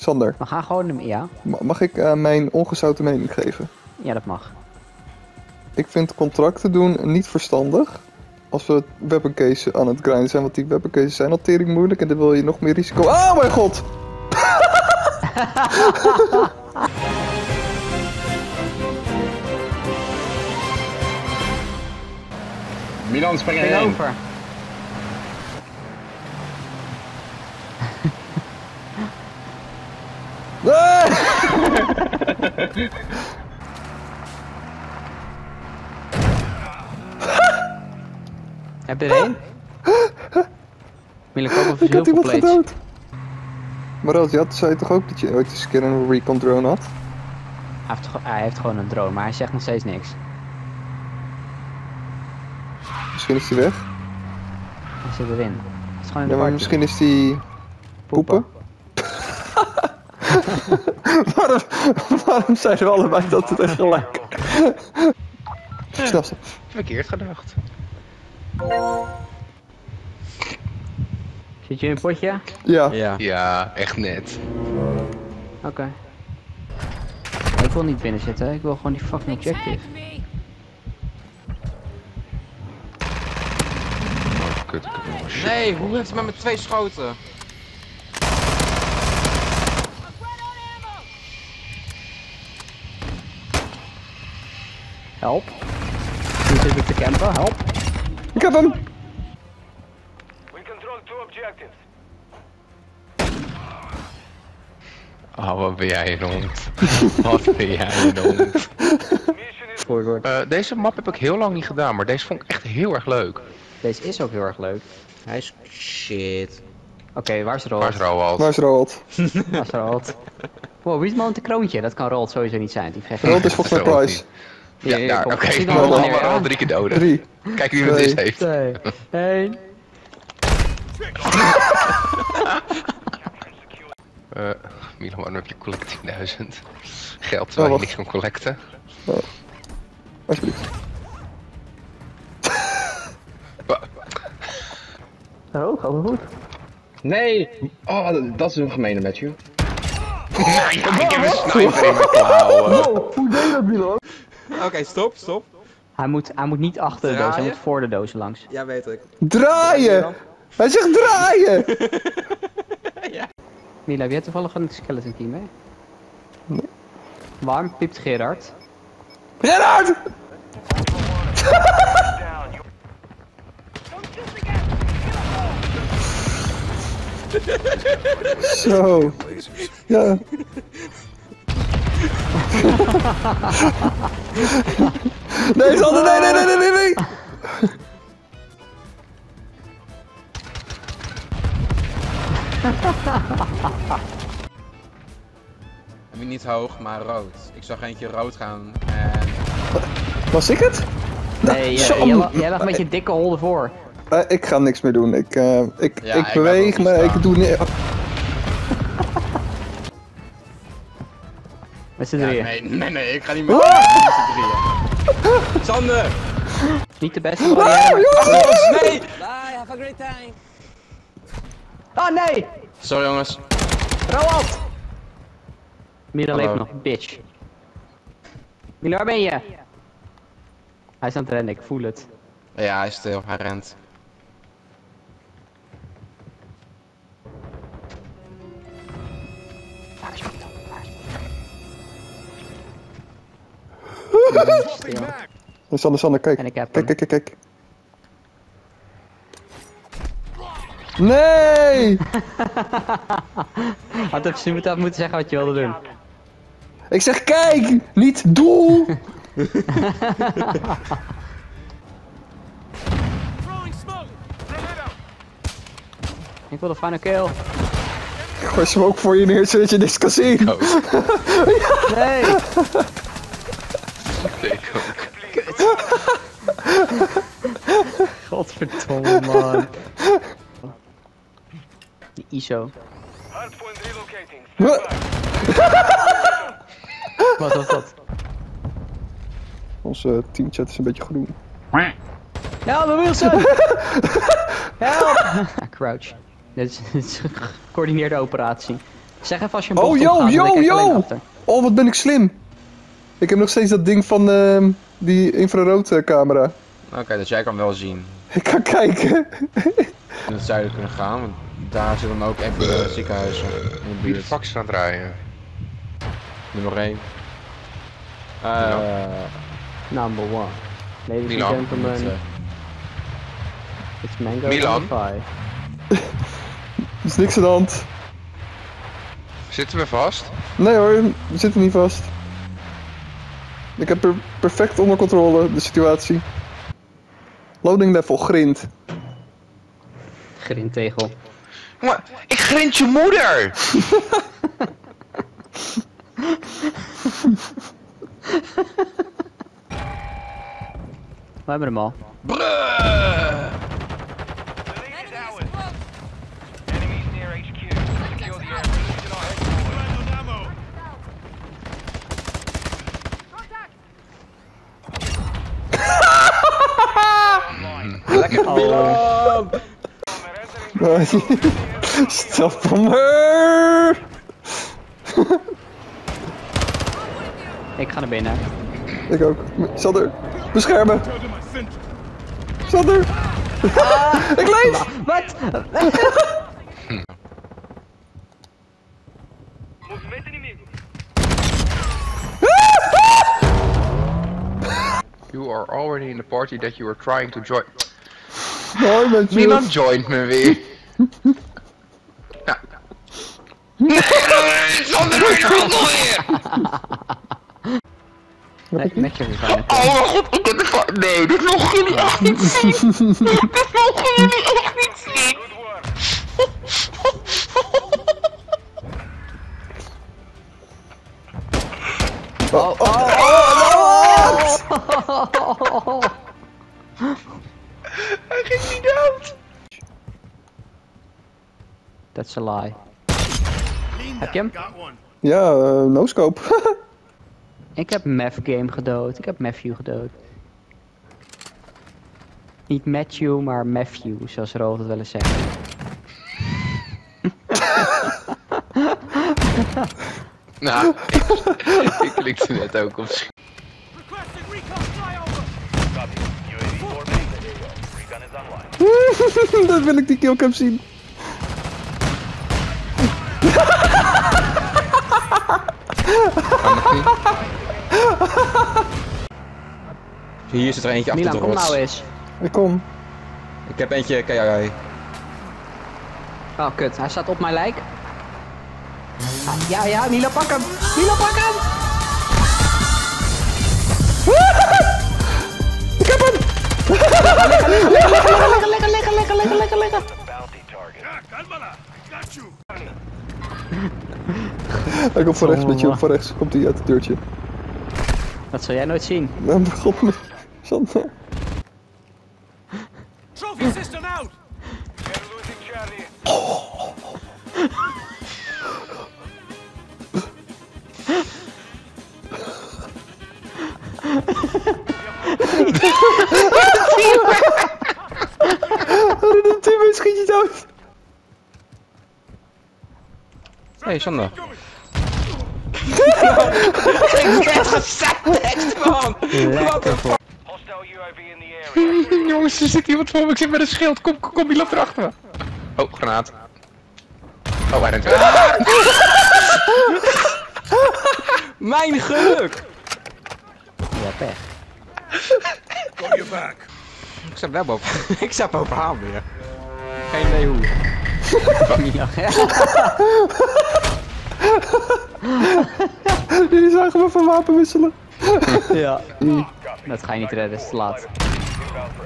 Sander, We gaan gewoon hem, ja. ma- mag ik eh, mijn ongezouten mening geven? Ja, dat mag. Ik vind contracten doen niet verstandig. Als we weapon aan het grinden zijn, want die weapon cases zijn al tering moeilijk en dan wil je nog meer risico. Oh mijn god! Milan, spring over. Ah! Heb je er één? Miele, koop even Ik heel veel plates. Maar als je had, zei je toch ook dat je ooit eens een keer een recon drone had? Hij heeft, hij gewoon een drone, maar hij zegt nog steeds niks. Misschien is die weg. Hij zit erin. Het is gewoon Ja, maar misschien is die poepen. waarom, waarom zeiden we allebei dat het tegelijk? Snel, snel. Verkeerd gedacht. Zit je in een potje? Ja. Ja. Ja, echt net. Oké. Ik wil niet binnen zitten, ik wil gewoon die fucking objective. Oh, kut, ik heb nog een shit. Nee, hoe heeft hij mij met twee schoten? Help. Nu zit ik te campen, help. Ik heb hem! We control two objectives. Oh, wat ben jij een hond. wat ben jij een hond. Wordt. Eh, deze map heb ik heel lang niet gedaan, maar deze vond ik echt heel erg leuk. Deze is ook heel erg leuk. Hij is shit. Oké, waar is Roald? Waar is Roald? Waar is Roald? Waar is Roald? Wow, wie is man met een kroontje? Dat kan Roald sowieso niet zijn. Die Roald is volgens mij Price. Ja, kom. oké. Zie We allemaal ja? al drie keer doden. Drie. Kijk wie het is heeft. Twee, één. Eh, Milan, waarom heb je collect 10.000? Geld terwijl je niks kan collecten. Alsjeblieft. Oh, gaat het goed? Nee! Oh, dat- is een gemene Matthew. Ja, ik heb een sniper in mijn klauwen. hoe deed dat, Milo? Oké, stop, stop. Hij moet, hij moet niet achter de doos, hij moet voor de doos langs. Ja, weet ik. Draaien! Hij zegt draaien! Mila, heb jij toevallig een skeleton team mee? Nee. Waarom piept Gerard? Gerard! Zo. Ja. Nee, Sander, nee, nee, nee, nee, nee, nee! Heb je niet hoog, maar rood. Ik zag eentje rood gaan en... Was ik het? Nee, jij, jij, lag- jij lag met je dikke hol ervoor. Eh, ik ga niks meer doen. Ik, eh, ik, Ja, ik ik beweeg, maar ik doe niet... Met z'n Ja, drieën. nee, nee, nee, ik ga niet meer met z'n drieën. Sander! Niet de beste barrière. Oh, nee! Oh nee! Sorry jongens. Mila Hallo. leeft nog, bitch. Mila, waar ben je? Hij is aan het rennen, ik voel het. Ja, hij is stil, hij rent. Stil. Sander, Sander, kijk. En ik heb Kijk, kijk, kijk, kijk. Nee! Had even moeten, moeten zeggen wat je wilde doen. Ik zeg kijk, niet doel! Ik wil de final kill. Ik gooi ze ook voor je neer, zodat je niks kan zien. Oh, Nee! Ik ook. Godverdomme man. Die ISO. hardpoint relocating. Wat was dat? Onze teamchat is een beetje groen. Help, Wilson! Help! Ah, Crouch. Dit is, dit is een gecoördineerde operatie. Zeg even als je een Oh, bocht yo, dan yo, yo! achter. Oh, wat ben ik slim. Ik heb nog steeds dat ding van ehm, die infraroodcamera. Oké, dus jij kan wel zien. Ik kan kijken. In het zuiden kunnen gaan, want daar zitten dan ook even eh, ziekenhuizen in de Wie de buurt. er aan het rijden? Nummer 1. Eh, number one. Ladies Milan. and gentlemen, it's Mango Milan. Er is niks aan de hand. Zitten we vast? Nee hoor, we zitten niet vast. Ik heb er perfect onder controle, de situatie. Loading level, grind. Grintegel. Maar ik grind je moeder! We hebben hem al. The We're entering Stop van me! Ik ga naar binnen. Ik ook. Sander, beschermen! Sander! ik leef! Wat? You are already in the party that you were trying to join. Hoi met je. Milan joint me weer. Ja. Nee, Sander, doe je ook alweer! Nee, met je vervangen. Oh mijn god, ik heb het. Nee, dit mogen jullie echt niet zien. Dit mogen jullie echt niet zien. Good work. Oh, oh, oh, oh, Hij ging niet dood. That's a lie. Heb je hem? Ja, uh, no scope. Ik heb Meth Game gedood. Ik heb Matthew gedood. Niet Matthew, maar Matthew, zoals Roald het wel eens zegt. Nou, ik, ik klikte net ook op. Dat wil ik die killcam zien. Hier zit er eentje achter Milan, de kom rots. nou eens. Ik kom. Ik heb eentje KIA. Oh, kut. Hij staat op mijn lijk. Ja, ja, Milan, pak hem! Milan, pak hem! Ik heb hem! Liggen, liggen, liggen, liggen, liggen, liggen, liggen. Bounty target. Hij komt van rechts met je, van rechts komt hij uit het deurtje. Dat zul jij nooit zien. Nou, god me. Sander. Trophy system out. We're losing Charlie. Hadden de team schiet je dood. Hey Sander. In the area. Jongens, er zit iemand voor me. Ik zit met een schild. Kom, kom, kom, Milan erachter me. Oh, granaat. Oh, hij rent weg. Mijn geluk! Ja, pech. Ik sta wel boven. ik sta bovenaan weer. Geen idee hoe. Milan, ja. Jullie zagen me van wapen wisselen. ja. Dat ga je niet redden, is te laat.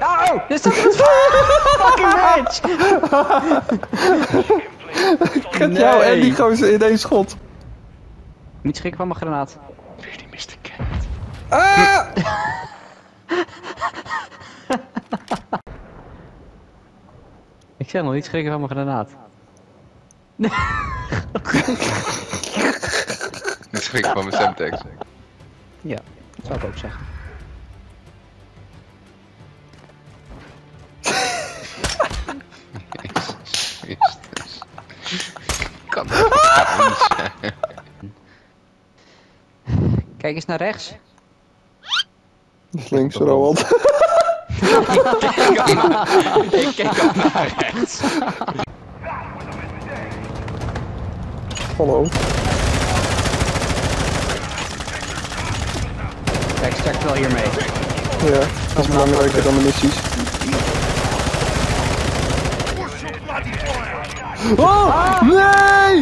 Oh, staat een fucking match! Ik heb jou en die gozer in één schot. Niet schrikken van mijn granaat. Weer die Mr. Cat. Ah! Ik zeg nog niet schrikken van mijn granaat ik schrik van mijn semtex. Ja, dat zou ik ook zeggen. Kijk eens naar rechts. Links, Roland. ik kijk ook naar rechts. Hallo. Kijk, straks wel hiermee. Ja, dat is belangrijker dan de missies. Oh! Nee!